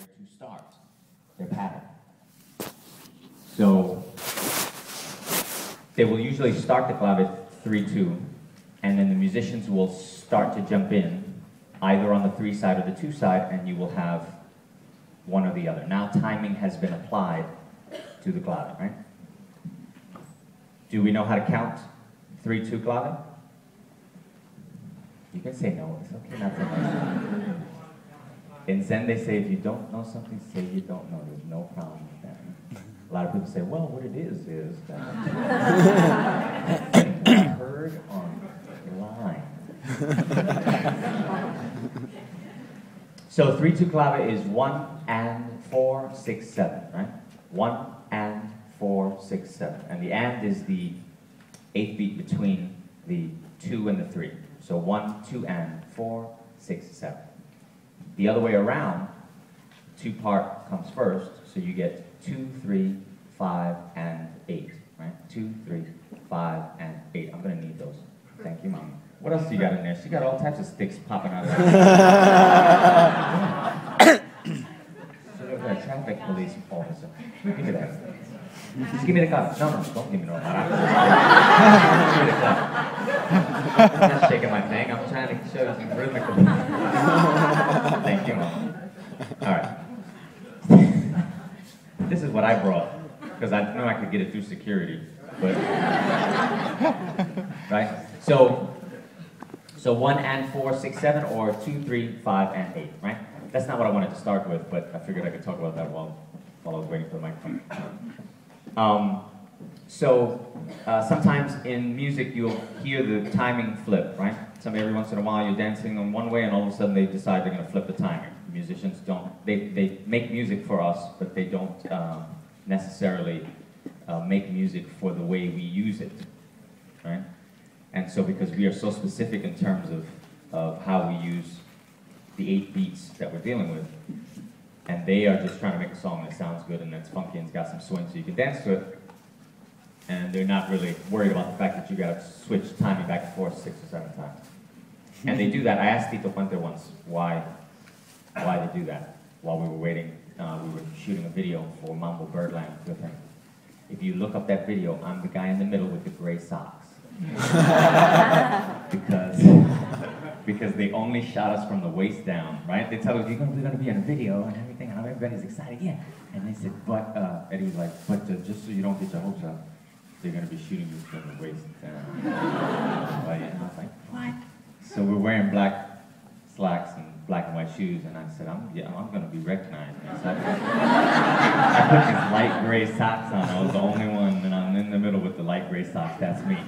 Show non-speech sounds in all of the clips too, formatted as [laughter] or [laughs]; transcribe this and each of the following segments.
to start their pattern. So they will usually start the clave 3-2, and then the musicians will start to jump in either on the 3 side or the 2 side, and you will have one or the other. Now timing has been applied to the clave, right? Do we know how to count 3-2 clave? You can say no, it's okay not to know. In Zen, they say if you don't know something, say you don't know. There's no problem with that. A lot of people say, well, what it is is that I heard online. so 3 2 clave is 1 and 4 6 7, right? 1 and 4 6 7. And the and is the eighth beat between the 2 and the 3. So 1, 2 and 4 6 7. The other way around, two part comes first, so you get two, three, five, and eight, right? Two, three, five, and eight. I'm gonna need those. Thank you, Mom. What else do you got in there? She got all types of sticks popping out of there. [laughs] a traffic police officer. Give me that. Just give me the gun. No, no, don't give me no gun. give me the gun. I'm not shaking my thing. I'm trying to show you some rhythmical. Thank you, Mom. All right. this is what I brought because I know I could get it through security, but right. So, so one and four, six, seven, or two, three, five, and eight. Right. That's not what I wanted to start with, but I figured I could talk about that while while I was waiting for the microphone. Um, so uh, sometimes in music you'll hear the timing flip, right? Some every once in a while you're dancing in one way and all of a sudden they decide they're going to flip the timing. Musicians don't, they, they make music for us, but they don't um, necessarily uh, make music for the way we use it, right? And so because we are so specific in terms of, of how we use the eight beats that we're dealing with, and they are just trying to make a song that sounds good and that's funky and it's got some swing so you can dance to it, and they're not really worried about the fact that you got to switch timing back and forth six or seven times. And they do that. I asked Tito Puente once why, why they do that while we were waiting. Uh, we were shooting a video for Mambo Birdland with him. If you look up that video, I'm the guy in the middle with the gray socks. [laughs] because, because they only shot us from the waist down, right? They tell us, you're going to be in a video and everything, and everybody's excited, yeah. And they said, but, uh, Eddie was like, but uh, just so you don't get your hopes up, they're going to be shooting you from the waist down. [laughs] but, yeah, I was like, what? So we're wearing black slacks and black and white shoes, and I said, I'm, yeah, I'm going to be recognized. So I, I put these light gray socks on. I was the only one, and I'm in the middle with the light gray socks. That's me.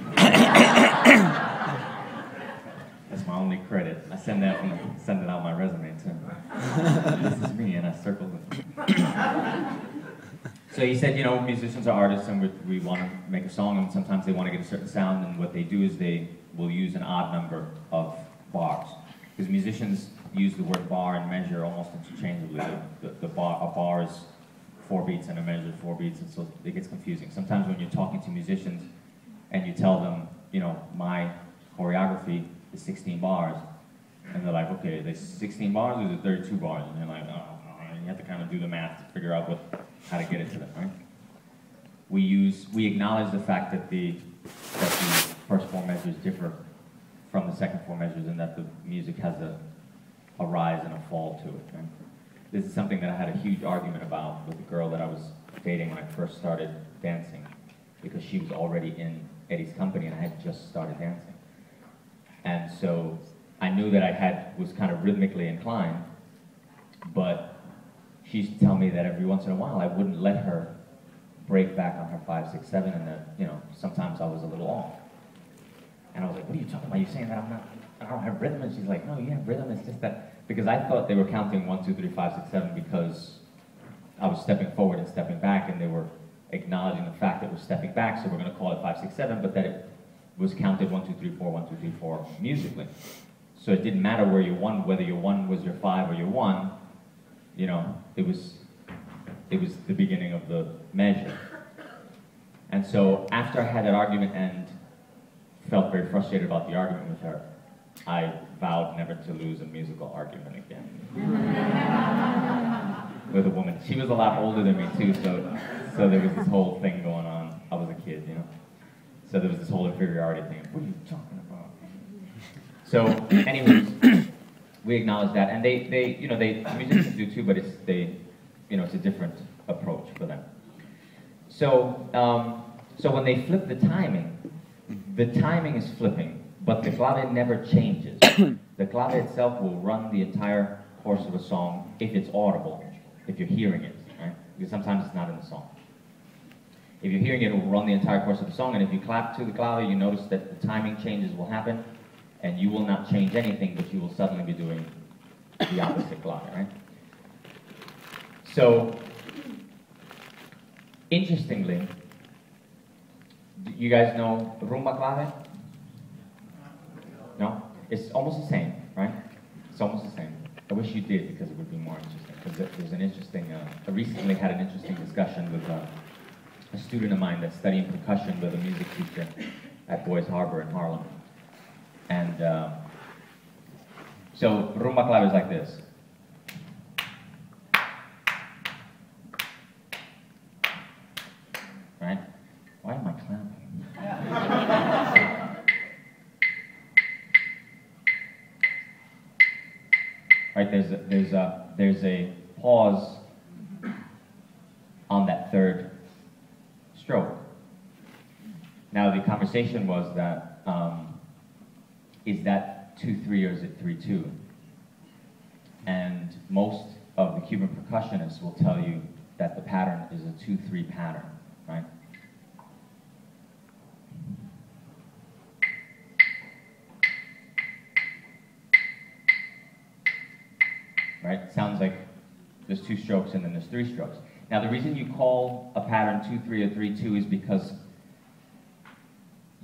That's my only credit. I send that when I send it out my resume too. this is me, and I circled it. [coughs] [coughs] [coughs] So he said, you know, musicians are artists, and we, we want to make a song, and sometimes they want to get a certain sound, and what they do is they will use an odd number of bars. Because musicians use the word bar and measure almost interchangeably. The, the, the bar, a bar is four beats and a measure is four beats, and so it gets confusing. Sometimes when you're talking to musicians and you tell them, you know, my choreography is 16 bars, and they're like, okay, there's 16 bars or is it 32 bars? And they're like, oh, you have to kind of do the math to figure out what, how to get it to them, right? We use, we acknowledge the fact that the, that the first four measures differ from the second four measures and that the music has a, a rise and a fall to it. Right? This is something that I had a huge argument about with the girl that I was dating when I first started dancing because she was already in Eddie's company and I had just started dancing. And so I knew that I had was kind of rhythmically inclined, but she used to tell me that every once in a while I wouldn't let her break back on her five, six, seven, and that, you know, sometimes I was a little off. And I was like, what are you talking about? You're saying that I'm not, I don't have rhythm? And she's like, no, you have rhythm. It's just that, because I thought they were counting one, two, three, five, six, seven because I was stepping forward and stepping back and they were acknowledging the fact that we're stepping back, so we're going to call it five, six, seven, but that it was counted one, two, three, four, one, two, three, four musically. So it didn't matter where your one, whether your one was your five or your one, you know, it was, it was the beginning of the measure. And so after I had that argument and felt very frustrated about the argument with her, I vowed never to lose a musical argument again. [laughs] with a woman. She was a lot older than me too, so so there was this whole thing going on. I was a kid, you know. So there was this whole inferiority thing. What are you talking about? So, anyways, we acknowledge that, and they, they, you know, they musicians do too, but it's they, you know, it's a different approach for them. So, um, so when they flip the timing, the timing is flipping, but the clave never changes. [coughs] the clave itself will run the entire course of a song if it's audible, if you're hearing it, right? Because sometimes it's not in the song. If you're hearing it, it will run the entire course of the song, and if you clap to the clave, you notice that the timing changes will happen, and you will not change anything, but you will suddenly be doing the opposite clave, right? So, interestingly, you guys know rumba clave? No? It's almost the same, right? It's almost the same. I wish you did because it would be more interesting. Because there's an interesting, uh, I recently had an interesting discussion with uh, a student of mine that's studying percussion with a music teacher at Boys Harbor in Harlem. And uh, so rumba clave is like this. Right? Why am I clapping? right? There's a, there's a there's a pause on that third stroke. Now the conversation was that um, is that two three or is it three two? And most of the Cuban percussionists will tell you that the pattern is a two three pattern, right? right? Sounds like there's two strokes and then there's three strokes. Now the reason you call a pattern 2-3 or 3-2 is because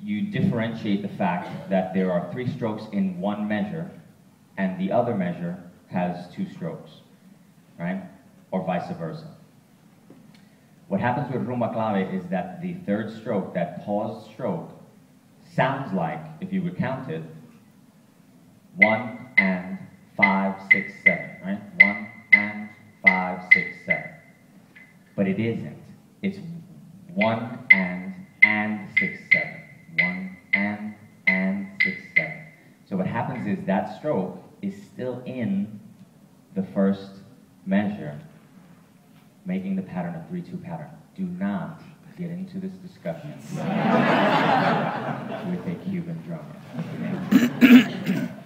you differentiate the fact that there are three strokes in one measure and the other measure has two strokes, right? Or vice versa. What happens with rumba clave is that the third stroke, that paused stroke, sounds like, if you would count it, one and five, six, seven, right? One and five, six, seven. But it isn't. It's one and and six, seven. Happens is that stroke is still in the first measure, making the pattern a 3-2 pattern. Do not get into this discussion [laughs] with a Cuban drummer [coughs]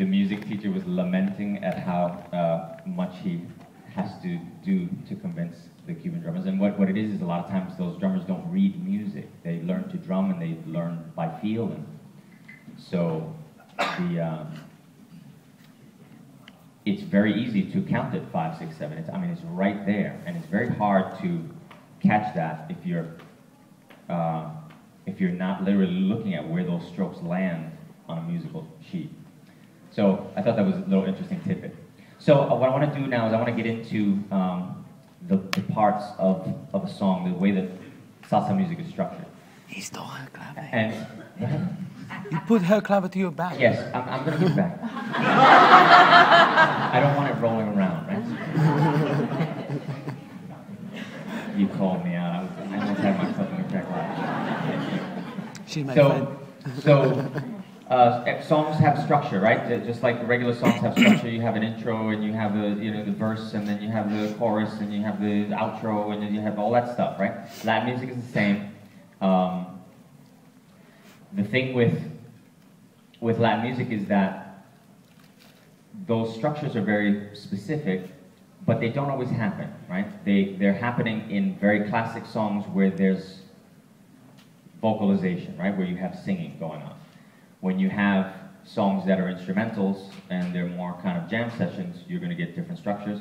the music teacher was lamenting at how uh, much he has to do to convince the Cuban drummers. And what, what it is is a lot of times those drummers don't read music. They learn to drum and they learn by feeling. So the um, it's very easy to count it five, six, seven. It's, I mean, it's right there, and it's very hard to catch that if you're uh, if you're not literally looking at where those strokes land on a musical sheet. So I thought that was a little interesting tidbit. So uh, what I want to do now is I want to get into um, the, the, parts of, of a song, the way that salsa music is structured. He stole her clave. And [laughs] you put her clave to your back. Yes, I'm, I'm going to give it back. I don't want it rolling around, right? you called me out. I, was, I almost had myself in the crack She's my so, friend. so uh, songs have structure, right? Just like regular songs have structure, you have an intro and you have a, you know the verse and then you have the chorus and you have the outro and then you have all that stuff, right? Latin music is the same. Um, the thing with with Latin music is that those structures are very specific, but they don't always happen, right? They they're happening in very classic songs where there's vocalization, right? Where you have singing going on when you have songs that are instrumentals and they're more kind of jam sessions, you're going to get different structures.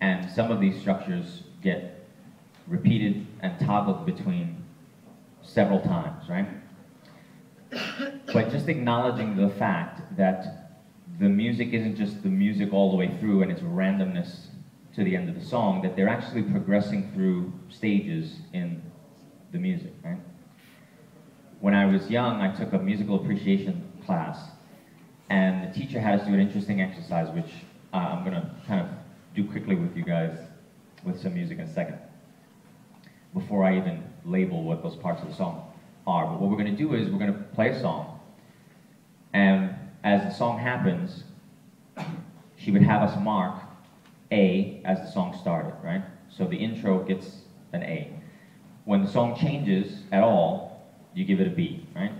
And some of these structures get repeated and toggled between several times, right? But just acknowledging the fact that the music isn't just the music all the way through and its randomness to the end of the song, that they're actually progressing through stages in the music, right? when I was young, I took a musical appreciation class, and the teacher had us do an interesting exercise, which uh, I'm going to kind of do quickly with you guys with some music in a second before I even label what those parts of the song are. But what we're going to do is we're going to play a song, and as the song happens, she would have us mark A as the song started, right? So the intro gets an A. When the song changes at all, you give it a B, right?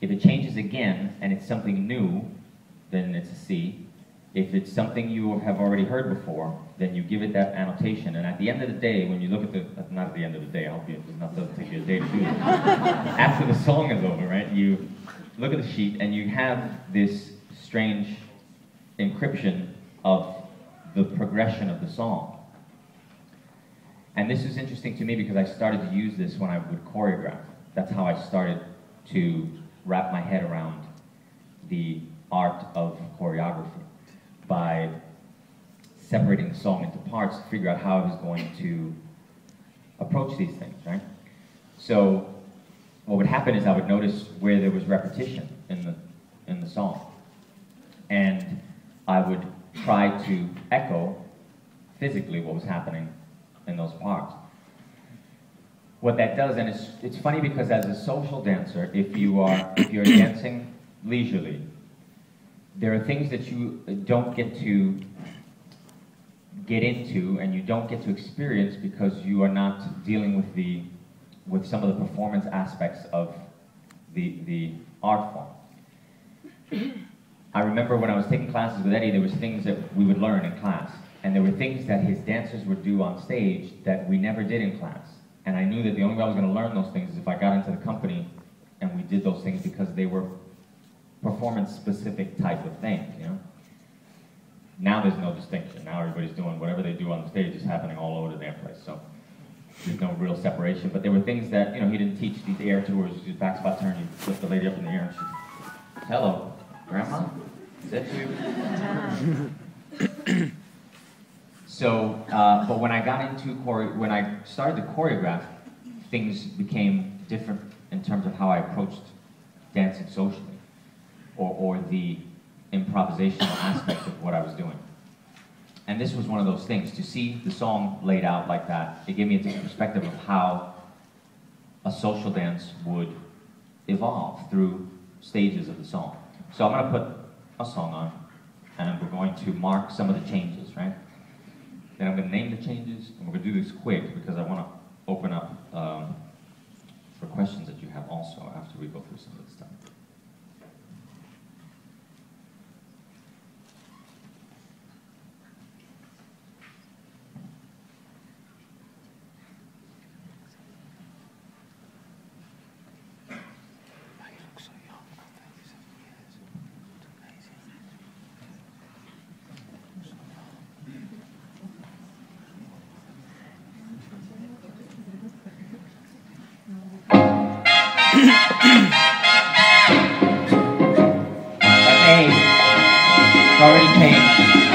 If it changes again and it's something new, then it's a C. If it's something you have already heard before, then you give it that annotation. And at the end of the day, when you look at the, uh, not at the end of the day, I hope it does not doesn't take you a day to do it. [laughs] After the song is over, right, you look at the sheet and you have this strange encryption of the progression of the song. And this is interesting to me because I started to use this when I would choreograph. That's how I started to wrap my head around the art of choreography by separating the song into parts to figure out how I was going to approach these things, right? So what would happen is I would notice where there was repetition in the, in the song. And I would try to echo physically what was happening in those parts. What that does, and it's, it's funny because as a social dancer, if you are if you're dancing leisurely, there are things that you uh, don't get to get into and you don't get to experience because you are not dealing with the with some of the performance aspects of the the art form. I remember when I was taking classes with Eddie, there was things that we would learn in class, and there were things that his dancers would do on stage that we never did in class. And I knew that the only way I was going to learn those things is if I got into the company and we did those things because they were performance-specific type of thing, you know? Now there's no distinction. Now everybody's doing whatever they do on the stage is happening all over the damn place. So there's no real separation. But there were things that, you know, he didn't teach these air tours, these back spot turn, you flip the lady up in the air and hello, grandma? Is that you? [coughs] so, uh, but when I got into chore- when I started to choreograph, things became different in terms of how I approached dancing socially, or, or the improvisational aspect of what I was doing. And this was one of those things. To see the song laid out like that, it gave me a different perspective of how a social dance would evolve through stages of the song. So I'm going to put a song on, and we're going to mark some of the changes, right? Then I'm going to name the changes, and we're going to do this quick because I want to open up um, for questions that you have also after we go through some of this stuff. It's already changed.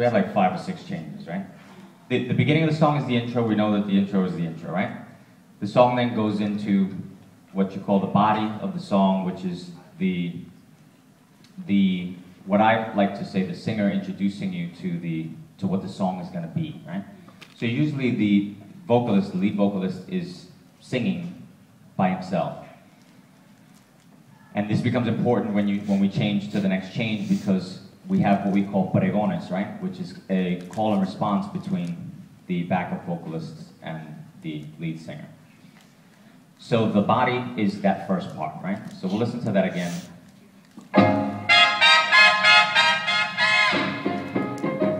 We have like five or six changes, right? The, the beginning of the song is the intro. We know that the intro is the intro, right? The song then goes into what you call the body of the song, which is the the what I like to say the singer introducing you to the to what the song is going to be, right? So usually the vocalist, the lead vocalist, is singing by himself. And this becomes important when, you, when we change to the next change because we have what we call pregones, right? Which is a call and response between the backup vocalists and the lead singer. So the body is that first part, right? So we'll listen to that again.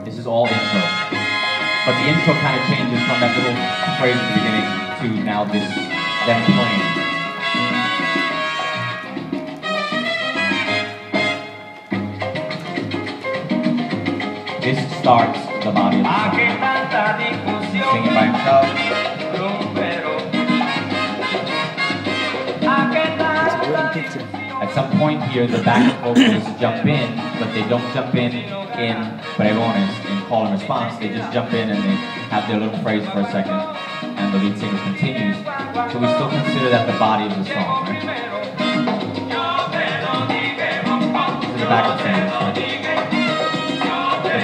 This is all intro. But the intro kind of changes from that little phrase at the beginning to now this, them playing. This starts the body of the ¿A song. qué right? tanta discusión? Singing by himself. Rumbero. ¿A qué tanta picture. discusión? At some point here, the backup vocalists jump in, but they don't jump in in pregones, in call and response. They just jump in and they have their little phrase for a second, and the lead singer continues. So we still consider that the body of the song, right? This is the backup singers, right?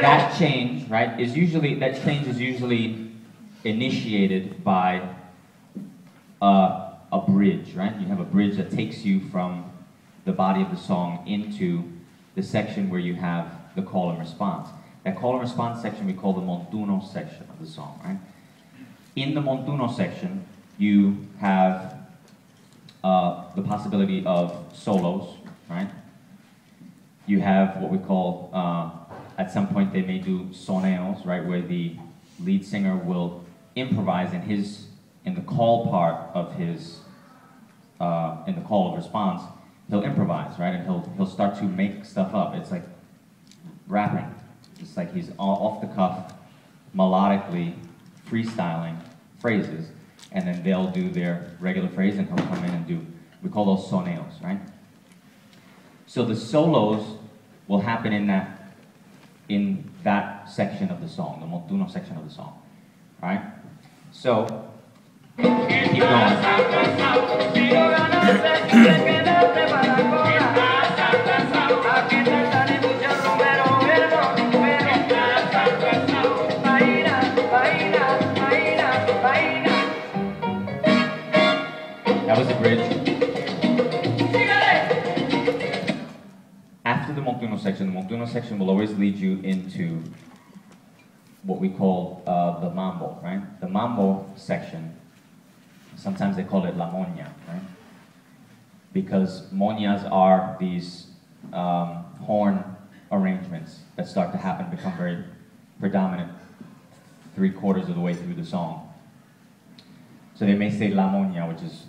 That change, right, is usually that change is usually initiated by a bridge, right? You have a bridge that takes you from the body of the song into the section where you have the call and response. That call and response section we call the montuno section of the song, right? In the montuno section, you have uh, the possibility of solos, right? You have what we call, uh, at some point they may do soneos, right, where the lead singer will improvise in his, in the call part of his, uh, in the call of response, he'll improvise, right, and he'll, he'll start to make stuff up. It's like rapping. It's like he's off the cuff, melodically freestyling phrases, and then they'll do their regular phrase and he'll come in and do, we call those soneos, right? So the solos will happen in that in that section of the song, the montuno section of the song. Right? So [coughs] keep going. [coughs] Montuno section, the montuno section will always lead you into what we call uh, the mambo, right? The mambo section, sometimes they call it la moña, right? Because moñas are these um, horn arrangements that start to happen, become very predominant three quarters of the way through the song. So they may say la moña, which is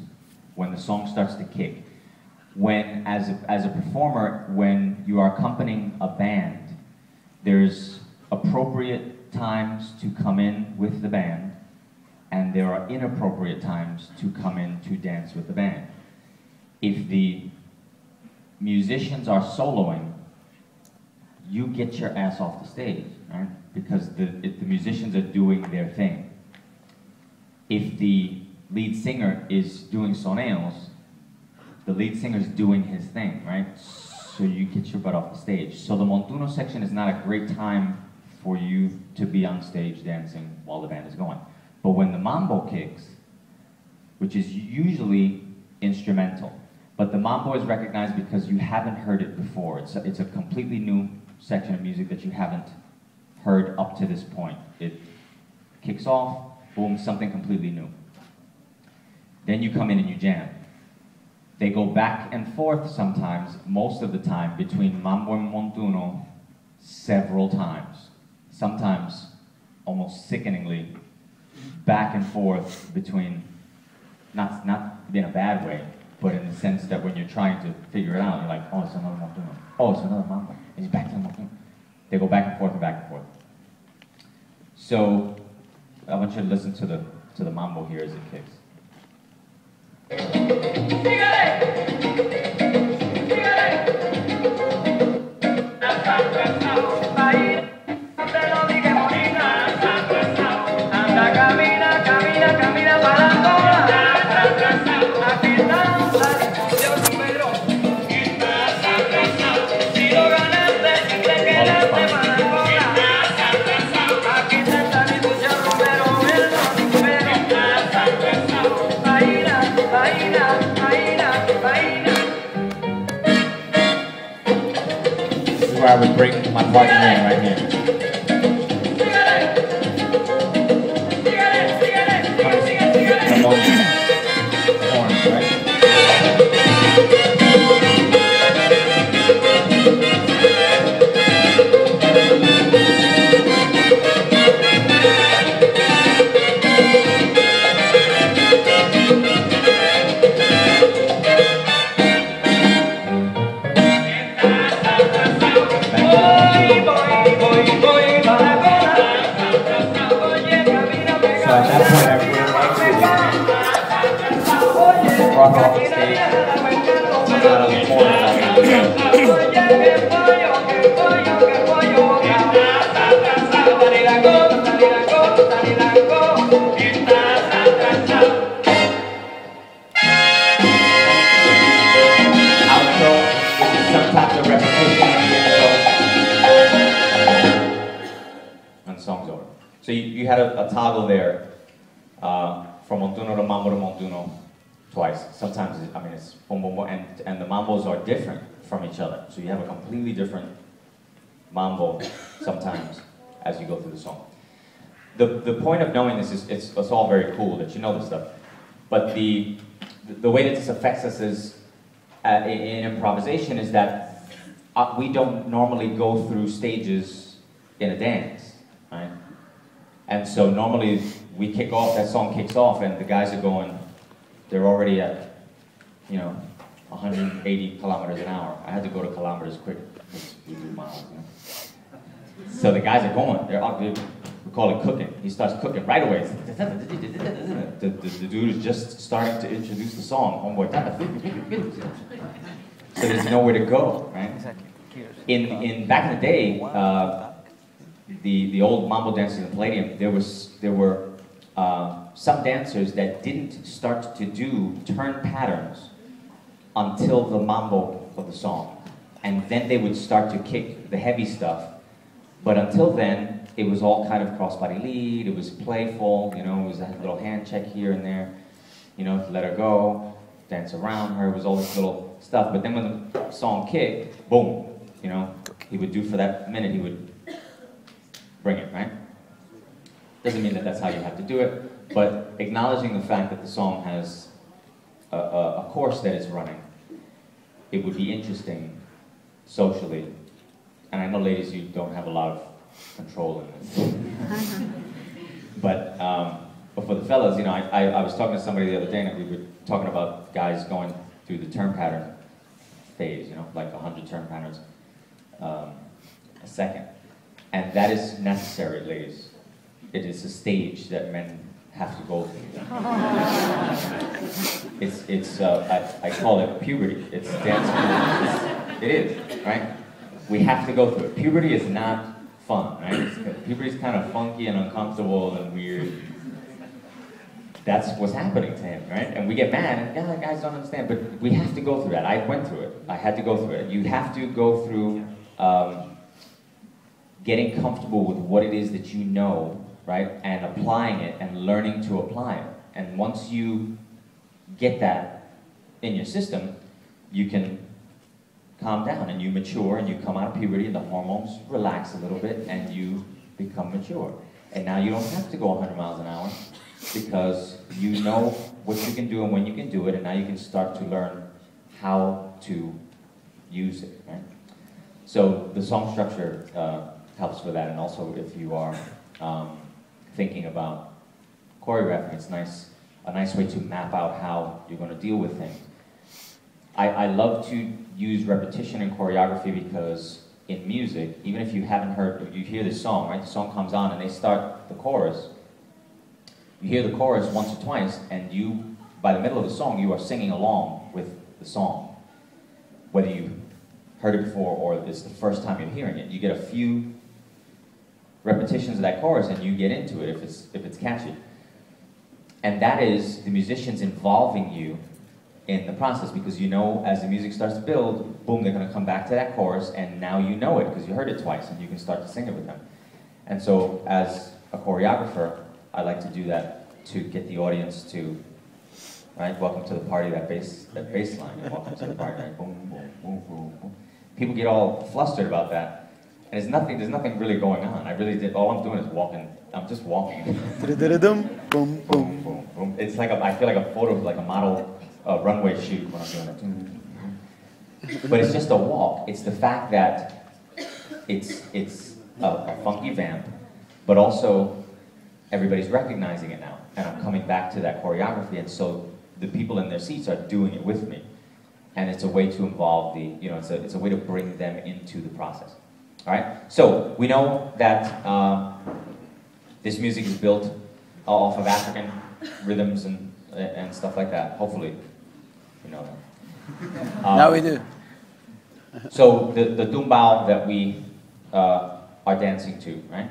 when the song starts to kick. When, as a, as a performer, when you are accompanying a band, there's appropriate times to come in with the band, and there are inappropriate times to come in to dance with the band. If the musicians are soloing, you get your ass off the stage, right? Because the, the musicians are doing their thing. If the lead singer is doing soneos, the lead singer's doing his thing, right? So you get your butt off the stage. So the montuno section is not a great time for you to be on stage dancing while the band is going. But when the mambo kicks, which is usually instrumental, but the mambo is recognized because you haven't heard it before. It's a, it's a completely new section of music that you haven't heard up to this point. It kicks off, boom, something completely new. Then you come in and you jam. They go back and forth sometimes, most of the time, between mambo and montuno, several times, sometimes almost sickeningly, back and forth between, not, not in a bad way, but in the sense that when you're trying to figure it out, you're like, oh, it's another montuno. Oh, it's another mambo. It's back to the montuno. They go back and forth and back and forth. So I want you to listen to the to the mambo here as it kicks. Dígale. Bring my right at that. point, Boom, boom, boom, and, and the Mambos are different from each other. So you have a completely different Mambo sometimes [laughs] as you go through the song. The, the point of knowing this is it's, it's all very cool that you know this stuff. But the, the way that this affects us is uh, in, in improvisation is that uh, we don't normally go through stages in a dance, right? And so normally we kick off, that song kicks off, and the guys are going, they're already at, you know, 180 kilometers an hour. I had to go to kilometers quick, because we do miles. So the guys are going, they're all good. we call it cooking. He starts cooking right away. The, the, the dude is just starting to introduce the song, homeboy. So there's nowhere to go, right? In, in back in the day, uh, the, the old mambo dancers in the Palladium, there was there were uh, some dancers that didn't start to do turn patterns until the mambo of the song, and then they would start to kick the heavy stuff. But until then, it was all kind of crossbody lead. It was playful, you know. It was a little hand check here and there, you know, let her go, dance around her. It was all this little stuff. But then when the song kicked, boom, you know, he would do for that minute. He would bring it, right? Doesn't mean that that's how you have to do it, but acknowledging the fact that the song has a, a, a course that is running, it would be interesting socially. And I know, ladies, you don't have a lot of control in this. [laughs] but, um, but for the fellas, you know, I, I, I was talking to somebody the other day, and we were talking about guys going through the turn pattern phase, you know, like 100 turn patterns um, a second. And that is necessary, ladies. It is a stage that men have to go through. [laughs] it's, it's uh, I, I call it puberty. It's dance puberty. It's, it is, right? We have to go through it. Puberty is not fun, right? It's, puberty is kind of funky and uncomfortable and weird. That's what's happening to him, right? And we get mad, and yeah, guys don't understand, but we have to go through that. I went through it. I had to go through it. You have to go through um, getting comfortable with what it is that you know, right? And applying it and learning to apply it. And once you get that in your system, you can calm down and you mature and you come out of puberty and the hormones relax a little bit and you become mature. And now you don't have to go 100 miles an hour because you know what you can do and when you can do it, and now you can start to learn how to use it, right? So the song structure uh, helps for that. And also, if you are um, thinking about choreographing, it's nice a nice way to map out how you're going to deal with things. I, I love to use repetition in choreography because in music, even if you haven't heard, you hear the song, right? The song comes on and they start the chorus. You hear the chorus once or twice, and you, by the middle of the song, you are singing along with the song. Whether you heard it before or it's the first time you're hearing it, you get a few repetitions of that chorus and you get into it if it's, if it's catchy. And that is the musicians involving you in the process because you know as the music starts to build, boom, they're going to come back to that chorus and now you know it because you heard it twice and you can start to sing it with them. And so as a choreographer, I like to do that to get the audience to, right, welcome to the party, that bass, that bass line, welcome to the party, right, boom, boom, boom, boom, boom. People get all flustered about that and there's nothing, there's nothing really going on. I really did, all I'm doing is walking, I'm just walking. Boom, boom, boom. boom. It's like a, I feel like a photo of like a model uh, runway shoot when I'm doing it. But it's just a walk. It's the fact that it's it's a, a funky vamp, but also everybody's recognizing it now, and I'm coming back to that choreography, and so the people in their seats are doing it with me, and it's a way to involve the you know it's a it's a way to bring them into the process. All right. So we know that. Uh, this music is built off of African rhythms and, and stuff like that, hopefully. You know that. Um, [laughs] now we do. So the, the tumbao that we uh, are dancing to, right?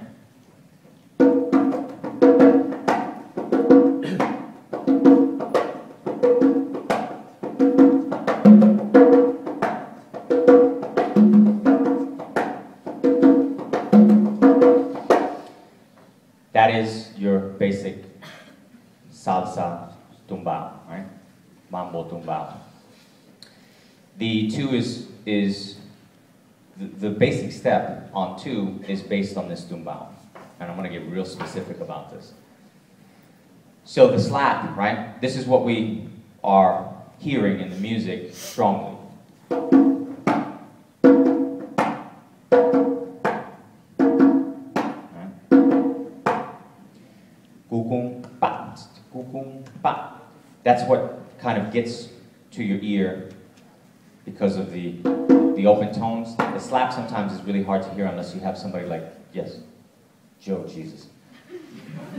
The two is, is the, the basic step on two is based on this tumbao. And I'm gonna get real specific about this. So the slap, right? This is what we are hearing in the music strongly. That's what kind of gets to your ear because of the the open tones. The slap sometimes is really hard to hear unless you have somebody like, yes, Joe, Jesus.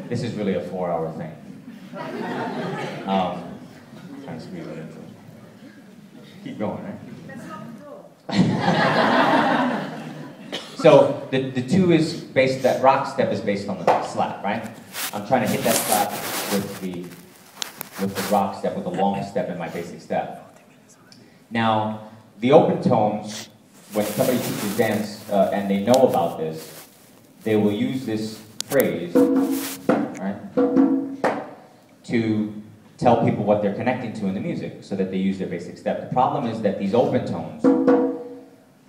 This is really a four-hour thing. Um, trying to squeeze it. Keep going, right? [laughs] So the, the two is based, that rock step is based on the slap, right? I'm trying to hit that slap with the, with the rock step, with the long step in my basic step. Now, the open tones, when somebody teaches dance uh, and they know about this, they will use this phrase, right, to tell people what they're connecting to in the music so that they use their basic step. The problem is that these open tones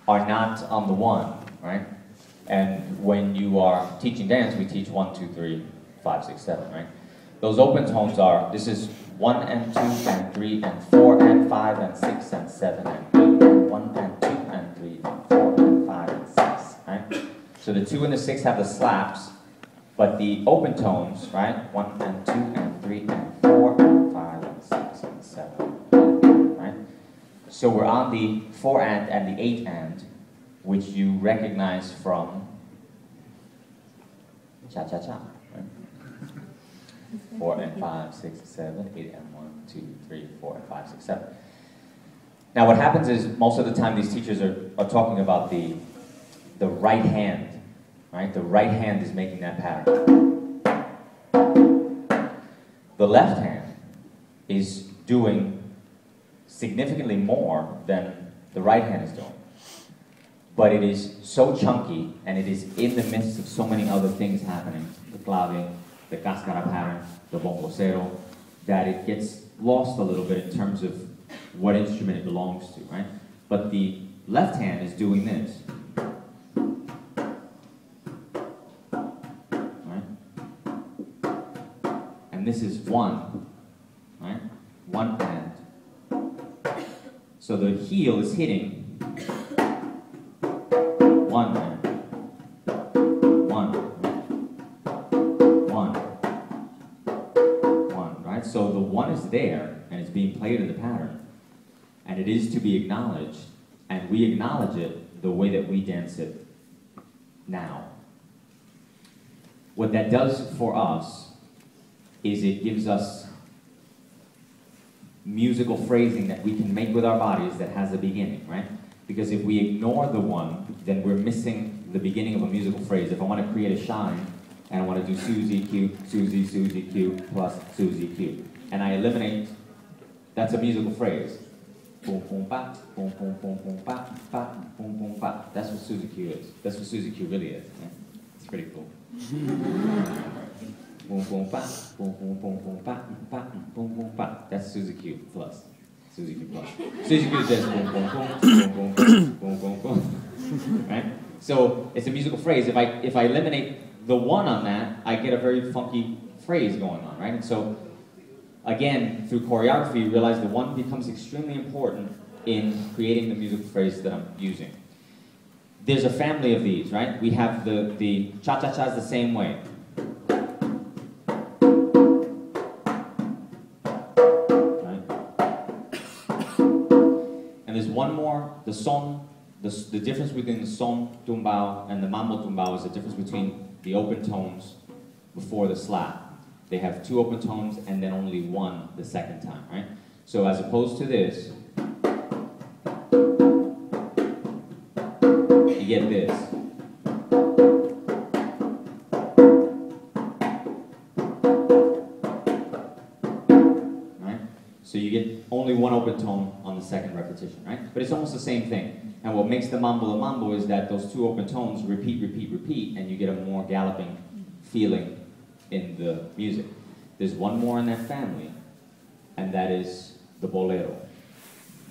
are not on the one, right? And when you are teaching dance, we teach one, two, three, five, six, seven, right? Those open tones are, this is 1 and 2 and 3 and 4 and 5 and 6 and 7 and 8 and 1 and 2 and 3 and 4 and 5 and 6, right? So the 2 and the 6 have the slaps, but the open tones, right? 1 and 2 and 3 and 4 and 5 and 6 and 7, right? So we're on the 4 and and the 8 and, which you recognize from cha-cha-cha. 4 and 5, 6, 7, 8 and 1, 2, 3, 4 and 5, 6, 7. Now what happens is most of the time these teachers are, are talking about the, the right hand, right? The right hand is making that pattern. The left hand is doing significantly more than the right hand is doing. But it is so chunky and it is in the midst of so many other things happening, the clave, the cascara pattern, the bongocero, that it gets lost a little bit in terms of what instrument it belongs to, right? But the left hand is doing this. Right? And this is one, right? One hand. So the heel is hitting pattern, and it is to be acknowledged, and we acknowledge it the way that we dance it now. What that does for us is it gives us musical phrasing that we can make with our bodies that has a beginning, right? Because if we ignore the one, then we're missing the beginning of a musical phrase. If I want to create a shine, and I want to do Susie Q, Susie, Susie Q, plus Susie Q, and I eliminate, that's a musical phrase. Boom, boom, ba, boom, boom, boom, boom, ba, ba, boom, boom, ba. That's what Susie Q is. That's what Susie Q really is. Yeah? It's pretty cool. boom, boom, ba, boom, boom, boom, boom, ba, ba, boom, boom, ba. That's Susie Q plus. Susie Q plus. Susie Q is just boom, boom, boom, boom, boom, boom, boom. Right? So it's a musical phrase. If I if I eliminate the one on that, I get a very funky phrase going on, right? And so again, through choreography, you realize the one becomes extremely important in creating the musical phrase that I'm using. There's a family of these, right? We have the the cha-cha-cha's the same way. Right? And there's one more, the son, the, the difference between the son tumbao and the mambo tumbao is the difference between the open tones before the slap. They have two open tones and then only one the second time, right? So as opposed to this, you get this. Right? So you get only one open tone on the second repetition, right? But it's almost the same thing. And what makes the mambo a mambo is that those two open tones repeat, repeat, repeat, and you get a more galloping feeling in the music. There's one more in that family, and that is the bolero.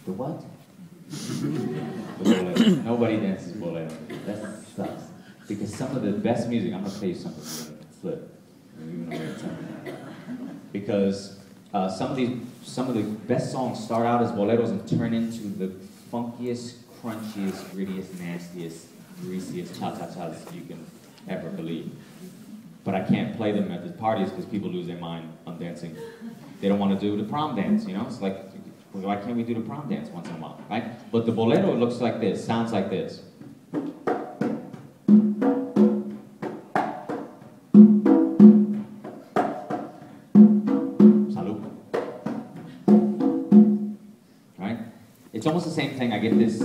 The what? [laughs] the bolero. Nobody dances bolero. That sucks. Because some of the best music, I'm gonna tell you something, flip. You're gonna wait a second. Because uh, some of these, some of the best songs start out as boleros and turn into the funkiest, crunchiest, grittiest, nastiest, greasiest cha-cha-chas you can ever believe. But I can't play them at the parties because people lose their mind on dancing. They don't want to do the prom dance, you know? It's like, why can't we do the prom dance once in a while, right? But the bolero looks like this, sounds like this. Salud. Right? It's almost the same thing. I get this,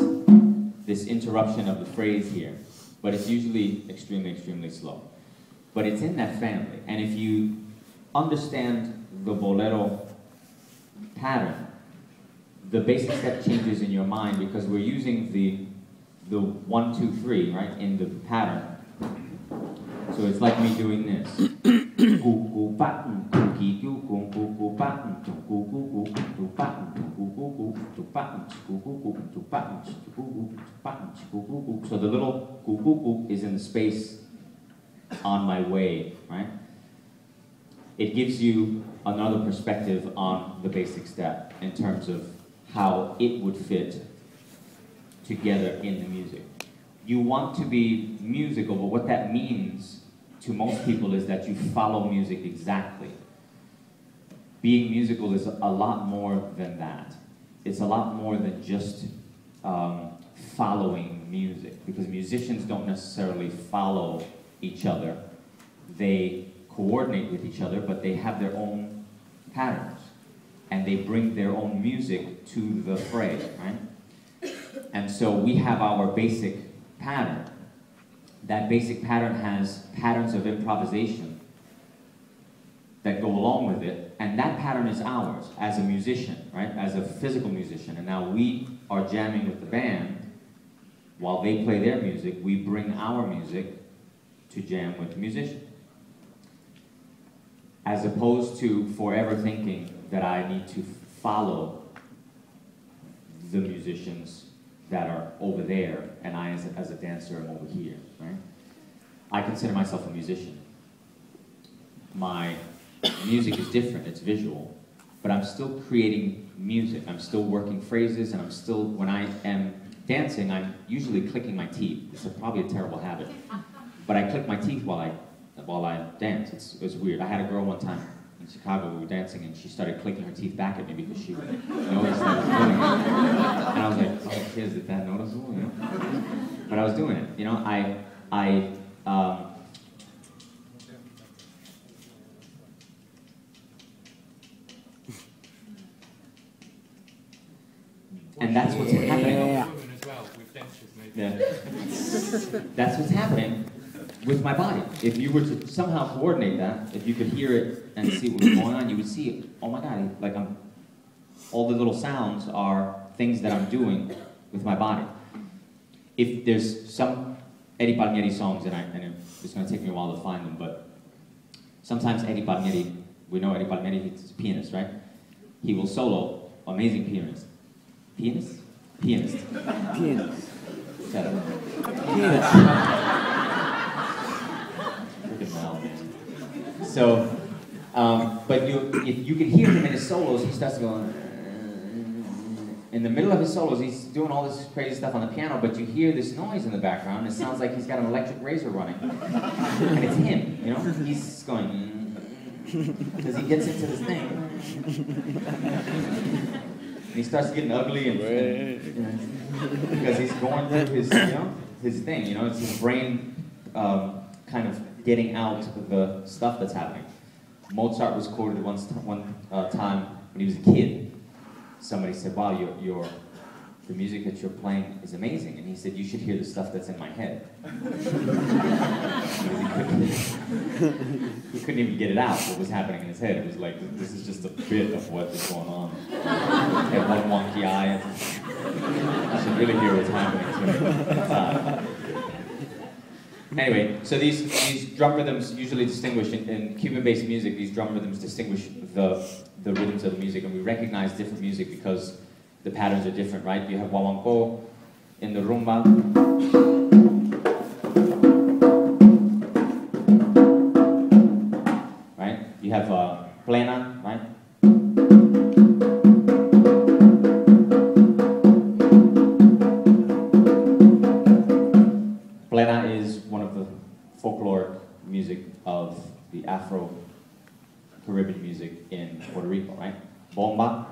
this interruption of the phrase here, but it's usually extremely, extremely slow. But it's in that family. And if you understand the bolero pattern, the basic step changes in your mind because we're using the, the one, two, three, right, in the pattern. So it's like me doing this. So the little is in the space on my way, right? It gives you another perspective on the basic step in terms of how it would fit together in the music. You want to be musical, but what that means to most people is that you follow music exactly. Being musical is a lot more than that. It's a lot more than just um, following music, because musicians don't necessarily follow each other. They coordinate with each other, but they have their own patterns, and they bring their own music to the fray, right? And so we have our basic pattern. That basic pattern has patterns of improvisation that go along with it, and that pattern is ours as a musician, right? As a physical musician. And now we are jamming with the band while they play their music, we bring our music to jam with the musician. As opposed to forever thinking that I need to follow the musicians that are over there, and I, as a, as a dancer, am over here, right? I consider myself a musician. My music is different, it's visual, but I'm still creating music. I'm still working phrases, and I'm still, when I am dancing, I'm usually clicking my teeth. It's probably a terrible habit. [laughs] But I click my teeth while I, while I dance. It's, it's weird. I had a girl one time in Chicago. We were dancing, and she started clicking her teeth back at me because she noticed that I was doing it. And I was like, "Oh, kids, is that noticeable?" You know. But I was doing it. You know, I I. Um, and that's what's happening. Women as well with dentures maybe. Yeah. That's what's happening with my body. If you were to somehow coordinate that, if you could hear it and see what was going on, you would see, oh my God, like I'm, all the little sounds are things that I'm doing with my body. If there's some Eddie Palmieri songs, and, I, and it's going to take me a while to find them, but sometimes Eddie Palmieri, we know Eddie Palmieri, he's a pianist, right? He will solo, amazing pianist. Pianist? Pianist. Pianist. Shut up. Pianist. So, um, but you, if you can hear him in his solos, he starts going. In the middle of his solos, he's doing all this crazy stuff on the piano, but you hear this noise in the background. It sounds like he's got an electric razor running, and it's him. You know, he's going because he gets into this thing. And he starts getting ugly and, and because he's going through his, you know, his thing. You know, it's his brain um, kind of getting out of the stuff that's happening. Mozart was quoted once one uh, time when he was a kid. Somebody said, "Wow, your your the music that you're playing is amazing," and he said, "You should hear the stuff that's in my head." [laughs] he, couldn't, even get it out. What was happening in his head? It was like this is just a bit of what is going on. He had one wonky eye. You should really hear what's happening to him. Uh, Anyway, so these, these drum rhythms usually distinguish, in, in Cuban-based music, these drum rhythms distinguish the, the rhythms of the music, and we recognize different music because the patterns are different, right? You have guaguancó in the rumba. Right? You have uh, plena, right? Music of the Afro Caribbean music in Puerto Rico, right? Bomba.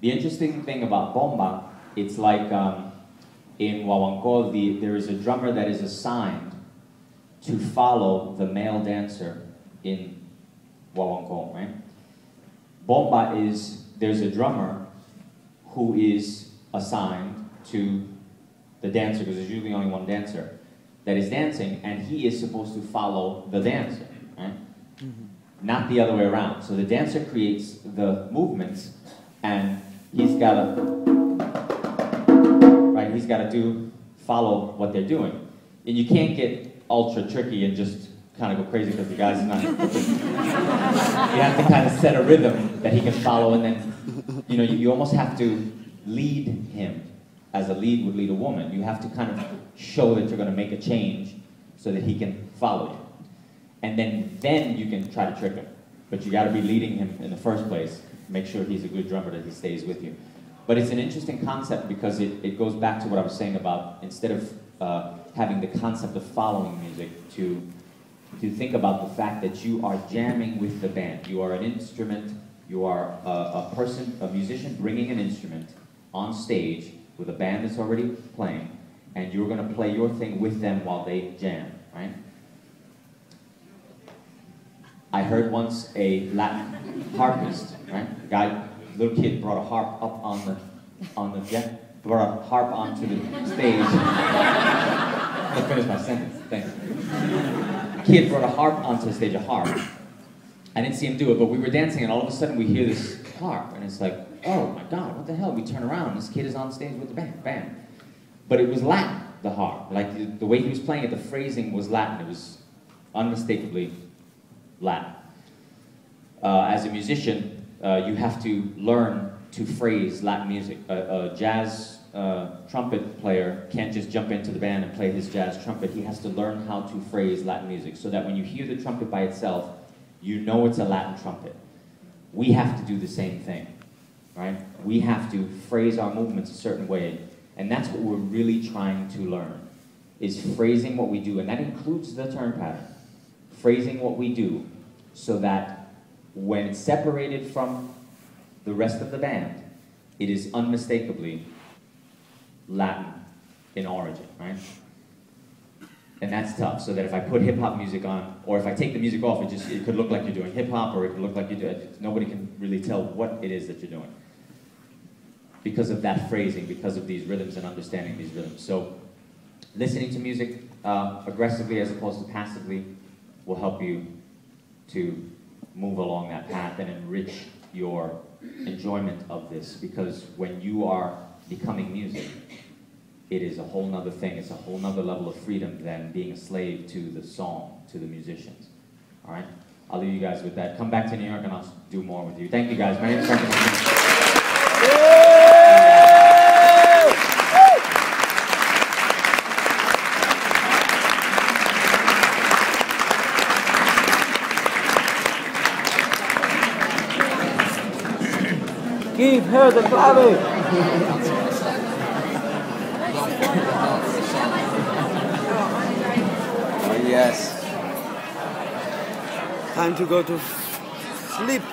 The interesting thing about bomba, it's like um, in guaguancó, the, there is a drummer that is assigned to follow the male dancer in guaguancó, right? Bomba is there's a drummer who is assigned to the dancer, because there's usually only one dancer, that is dancing, and he is supposed to follow the dancer, right? Mm-hmm. Not the other way around. So the dancer creates the movements, and he's got to, right? He's got to do follow what they're doing, and you can't get ultra tricky and just kind of go crazy because the guy's not. [laughs] [laughs] you have to kind of set a rhythm that he can follow, and then, you know, you, you almost have to lead him as a lead would lead a woman. You have to kind of show that you're going to make a change so that he can follow you. And then, then you can try to trick him. But you got to be leading him in the first place. Make sure he's a good drummer that he stays with you. But it's an interesting concept because it, it goes back to what I was saying about instead of uh, having the concept of following music to to think about the fact that you are jamming with the band. You are an instrument, you are a, a person, a musician bringing an instrument on stage with a band that's already playing, and you're going to play your thing with them while they jam, right? I heard once a Latin harpist, right? A guy, little kid brought a harp up on the, on the jet, brought a harp onto the stage. Me finish my sentence, thank you kid brought a harp onto the stage, a harp. I didn't see him do it, but we were dancing, and all of a sudden we hear this harp, and it's like, oh my God, what the hell? We turn around, this kid is on stage with the band, bam. But it was Latin, the harp. Like the, the way he was playing it, the phrasing was Latin. It was unmistakably Latin. Uh, as a musician, uh, you have to learn to phrase Latin music. A, a jazz uh, trumpet player can't just jump into the band and play his jazz trumpet. He has to learn how to phrase Latin music so that when you hear the trumpet by itself, you know it's a Latin trumpet. We have to do the same thing, right? We have to phrase our movements a certain way, and that's what we're really trying to learn. is phrasing what we do, and that includes the turn pattern. Phrasing what we do so that when it's separated from the rest of the band, it is unmistakably Latin in origin, right? And that's tough. So that if I put hip hop music on, or if I take the music off, it just it could look like you're doing hip hop, or it could look like you do it. Nobody can really tell what it is that you're doing because of that phrasing, because of these rhythms and understanding these rhythms. So, listening to music uh, aggressively as opposed to passively will help you to move along that path and enrich your enjoyment of this. Because when you are becoming music, it is a whole nother thing. It's a whole nother level of freedom than being a slave to the song, to the musicians. All right? I'll leave you guys with that. Come back to New York and I'll do more with you. Thank you guys. My name is Franklin. Give her the clave. [laughs] oh yes. Time to go to sleep.